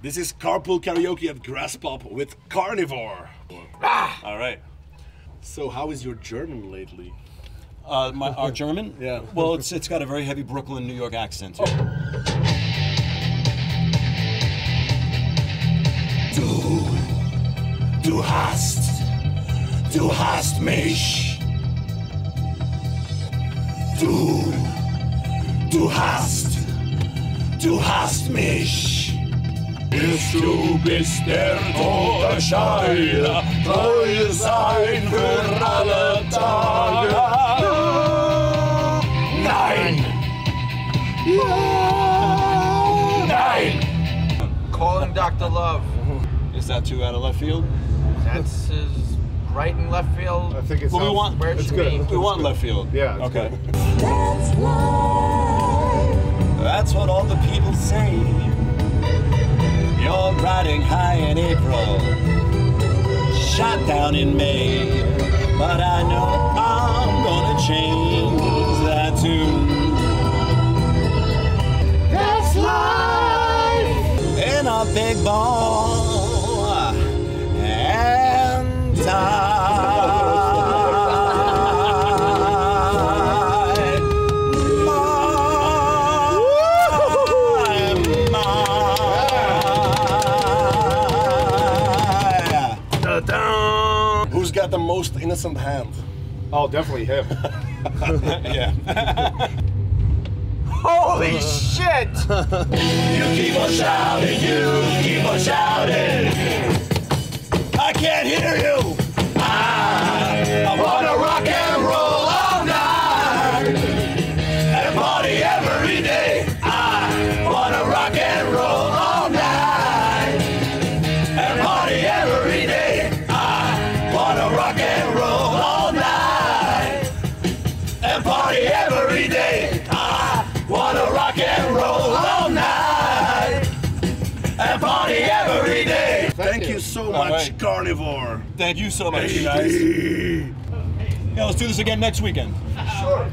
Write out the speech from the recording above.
This is Carpool Karaoke at Graspop with Carnivore. All right. So, how is your German lately? Uh, my, our German? Yeah. Well, it's it's got a very heavy Brooklyn, New York accent. to. Du, du hast, du hast mich. Du, du hast, du hast mich. Bist du bist der Todesscheider, treu sein für alle Tage. Nein! Nein! Calling Dr. Love. Is that too out of left field? That's his right and left field. I think it's. Well, we want- Where it it's should good. be. We want left field. Yeah, it's Okay. good. That's what all the people say. Riding high in April, shot down in May. But I know I'm gonna change that tune. That's life in a big ball and tie. Ta-da! Who's got the most innocent hand? Oh, definitely him. yeah. Holy shit! You keep on shouting, you keep on shouting. All night and party every day. I wanna rock and roll all night and party every day. Thank, you so much, right. Carnivore. Thank you so much, you guys. Yeah, let's do this again next weekend. Sure.